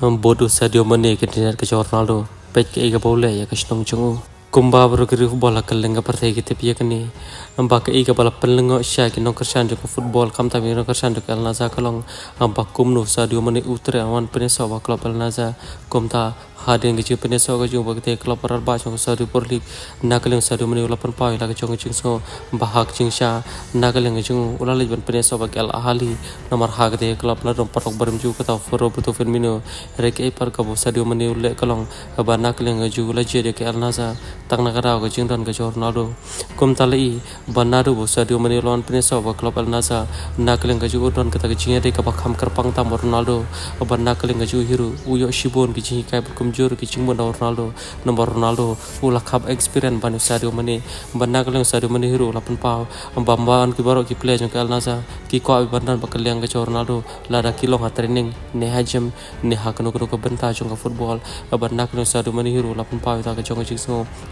bodoh Sadio Mane ke dinar ke Ronaldo pet ke iga bole ya ke shnong chungu kumba bro ke football ka lenga partai ke tepi kani amba ke iga bala pelengo sha ke nong kersan ke football kam tabi nong kersan ke al naza kalong. Amba kumnu Sadio Mane utre awan pene sawa klub al naza kumta hadin ke pene sawa ke jumpa ke klub parar ba chong Sadio Pro League. Nakaleng Sadio Mane ulapan pai la ke chong ching so bahak ching sha. Nakaleng ke chung ulale ban pene sawa ke al ahali. Nomor hak de klub la rom patok barim ju ka ta foro butu Firmino. Rek e par ka bo Sadio Mane ule kalong. Ba nakaleng ke ju la je de ke al naza tak nakara ke jing don ke Ronaldo kum talai banadu bo Sadio Mane lon pene sawa klub al naza nakaleng ke ju don ke ta ke jing de ka kerpang tam Ronaldo ba nakaleng ke ju hiru uyo shibon ke jing kai jing bon Ronaldo nomor Ronaldo ula khap experience banu Sadio Mane ba nakaleng Sadio Mane hiru lapan pau bamban ki baro ki play jong al naza ki ko bandan ba keleng ke Ronaldo lada kilong ha training ne hajem ne ha kanu kanu ke benta jong football. Ba nakaleng Sadio Mane hiru lapan pau ta ke jong jing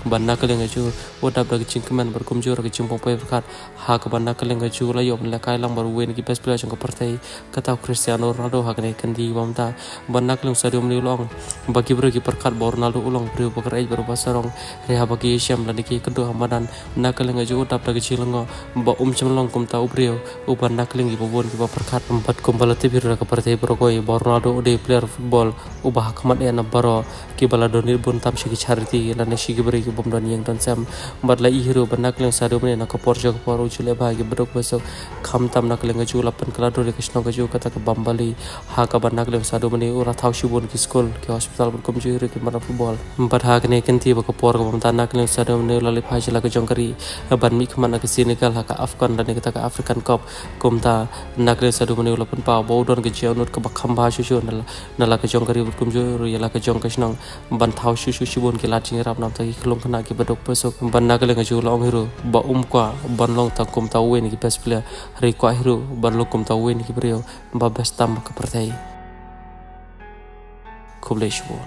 so ban nakaleng ke ju udah ba ke jing kemen berkumjur ke jing pong pai berkat ha ke ban nakaleng ke ju la yom la kai lang baru wen ki best player partai kata Cristiano Ronaldo ha kene kendi wamta ban nakaleng Sadio Mane long bagi bro ki perkat ba Ronaldo ulong bro bakar ej baru pasarong reha bagi syam la niki kedua hamadan nakaleng ke ju udah ba ke jing ba um cham long kum ta ubrio uban nakaleng ki bobon ki ba empat kum bala tibir ke partai bro koi udah player football ubah kamat ya na baro ki bala donir bun tam shi ki charity la ne shi ki bro ki bom don yang don sam bat la ihiro ban nakaleng Sadio Mane na ko porjo ko poru chule ba ki bro besok kham tam nakaleng ke ju lapan kala do ke shno ke ju kata ke bambali ha ka ban nakaleng Sadio Mane ura thau shi bon ki school ki hospital bun kum ju ke mana football. Empat ha kene kenti ba ko por ko bom ta nakaleng Sadio Mane la le phai la ke jongkari ban mi khman ke Senegal ha ka Afghan la ne ke ta ka African Cup. Kum ta nakaleng Sadio Mane la pun pa don ke jaunut ke ba kham ba shu shu na la ke jongkari bun kum ju ya la ke jong ke shnong ban thau shu shu shi bon ke la ting rap nam ki khlong khana ki pesok ban nakaleng ju la ong hiru ba um kwa ban long ta kum ta wen ki player hari kwa hiru ban lo kum ta wen ki brio ba best tam ka kubleshwar